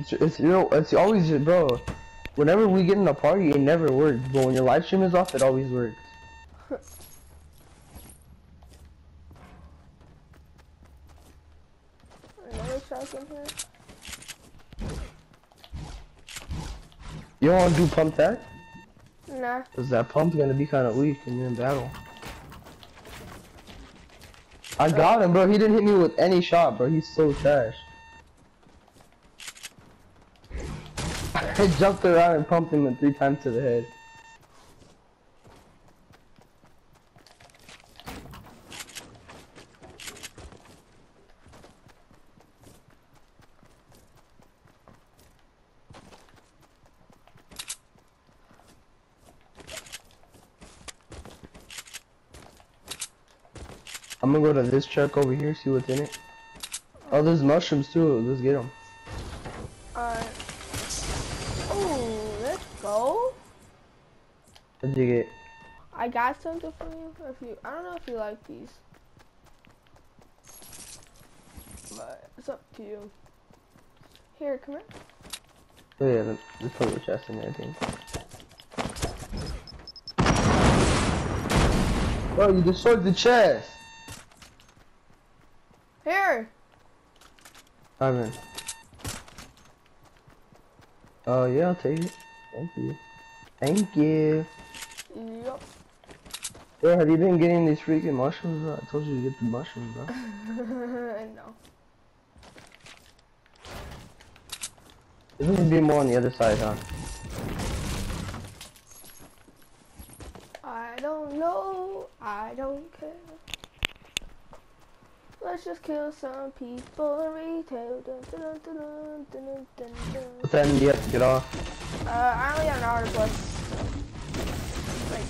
It's, it's you know it's always bro. Whenever we get in a party, it never works. But when your live stream is off, it always works. Another shotgun here. You don't want to do pump tac? Nah. Cause that pump's gonna be kind of weak when you're in battle. I got him, bro. He didn't hit me with any shot, bro. He's so trash. I jumped around and pumped him three times to the head. I'm gonna go to this truck over here, see what's in it. Oh, there's mushrooms too. Let's get them. Alright. Go. What'd you get? I got something for you. If you, I don't know if you like these, but it's up to you. Here, come here. Oh yeah, let- let's put the chest in there, I think. Bro, you destroyed the chest! Here. Ivan. Oh yeah, I'll take it. Thank you. Thank you. Yup. Bro, have you been getting these freaking mushrooms? Bro? I told you to get the mushrooms, bro. no. There's gonna be more on the other side, huh? I don't know. I don't care. Let's just kill some people in retail. Dun, dun, dun, dun, dun, dun, dun, dun. What time do you have to get off? Uh, I only got an hour plus. Like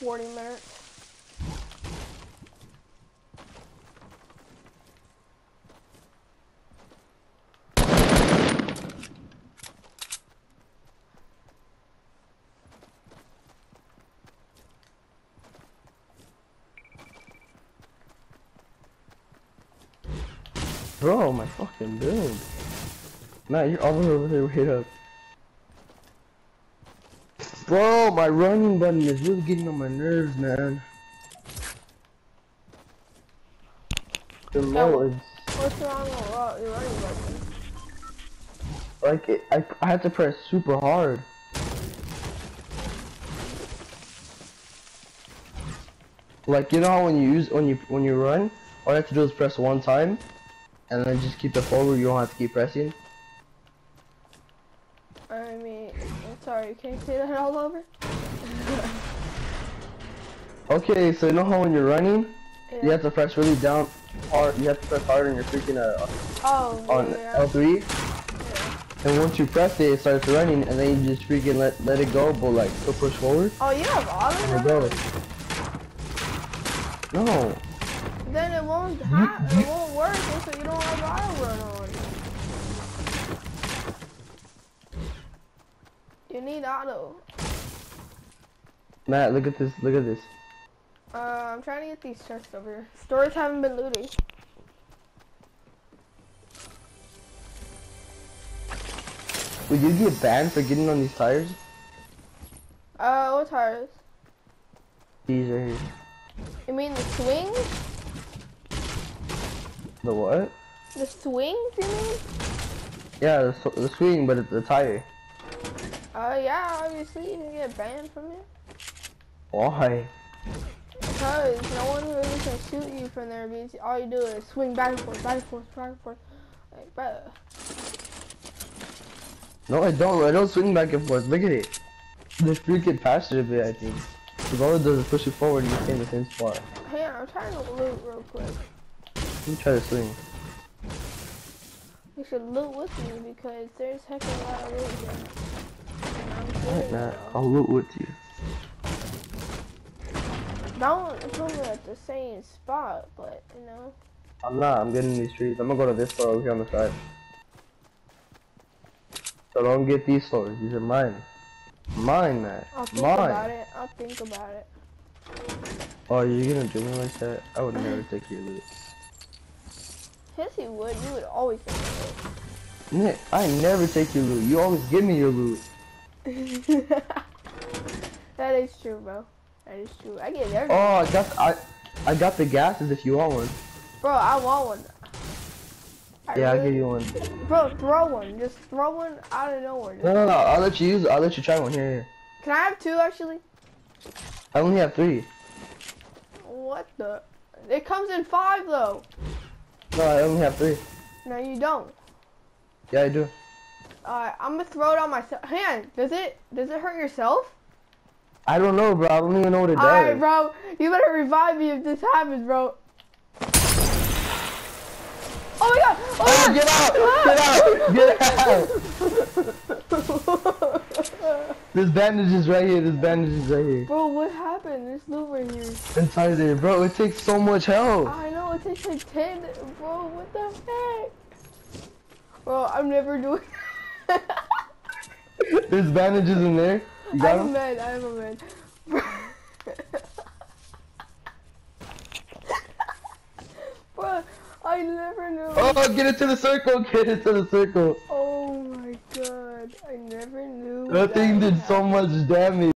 40 minutes. Bro, my fucking build. Matt, you're all the way over there, wait up. Bro, my running button is really getting on my nerves, man. The is What's wrong with uh, your running button? like it, I I have to press super hard. Like you know how when you use when you when you run, all you have to do is press one time, and then just keep the forward. You don't have to keep pressing. I mean, I'm sorry, can you say that all over? Okay, so you know how when you're running, you have to press really down hard. You have to press hard on your freaking uh, Oh, on yeah. L3, yeah. and once you press it, it starts running, and then you just freaking let let it go, but like still push forward. Oh, you have it auto? No, Then it won't ha it won't work if you don't have auto run on. You need auto. Matt, look at this. Look at this. Uh, I'm trying to get these chests over here. Stores haven't been looting. Would you get banned for getting on these tires? Uh, what tires? These right here. You mean the swings? The what? The swings, you mean? Yeah, the, the swing, but it's the tire. Uh, yeah, obviously you can get banned from it. Why? Because no one really can shoot you from there because all you do is swing back and forth, back and forth, back and forth. Like, bruh. No, I don't. I don't swing back and forth. Look at it. The freaking faster bit, I think. Because all it does is push you forward and you stay in the same spot. Hey, I'm trying to loot real quick. Let me try to swing. You should loot with me because there's heck of a lot of loot here. And I'm Alright, good, Matt. though. I'll loot with you. Don't put me at the same spot, but you know. I'm not. I'm getting these trees. I'm gonna go to this store over here on the side. So don't get these stores. These are mine. Mine, Matt. I'll think mine. about it. I'll think about it. Oh, you're gonna do me like that? I would never take your loot. Yes, you would. You would always of it. Nick, I never take your loot. You always give me your loot. that is true, bro. That is true. I get everything. Oh, I got I I got the gases if you want one. Bro, I want one. I Yeah, I'll give you one. Bro, throw one. Just throw one out of nowhere. No, no, no. I'll let you use. I'll let you try one. Here, here. Can I have two actually? I only have three. What the? It comes in five though. No, I only have three. No, you don't. Yeah, I do. Alright, I'm gonna throw it on my se- hand. Does it? Does it hurt yourself? I don't know, bro. I don't even know what it does. Alright, bro. You better revive me if this happens, bro. Oh my god! Oh, Oh get out! Get ah. out! Get out! This bandage is right here. This bandage is right here. bro, what happened? There's loot right here. Inside there, bro. It takes so much health. I know it takes like 10. Bro, what the heck? Bro, I'm never doing There's bandages in there. You got I'm a man, I'm a man. Bro, I never knew. Oh, get into the circle. Get into the circle. Oh my god, I never knew. That thing did so much damage.